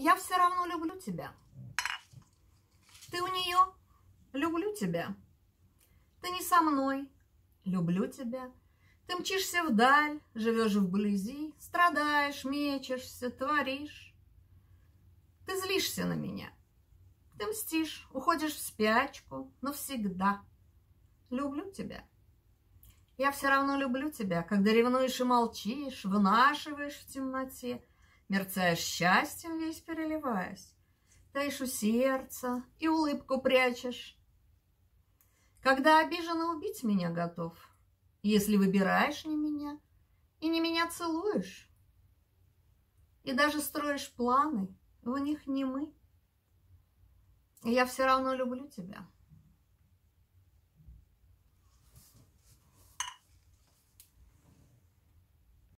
Я все равно люблю тебя. Ты у нее? Люблю тебя. Ты не со мной? Люблю тебя. Ты мчишься вдаль, живешь вблизи, страдаешь, мечешься, творишь. Ты злишься на меня. Ты мстишь, уходишь в спячку навсегда. Люблю тебя. Я все равно люблю тебя, когда ревнуешь и молчишь, вынашиваешь в темноте, мерцаешь счастьем весь переливаясь, таишь у сердца и улыбку прячешь. Когда обиженно убить меня готов, если выбираешь не меня и не меня целуешь, и даже строишь планы, в них не мы. Я все равно люблю тебя.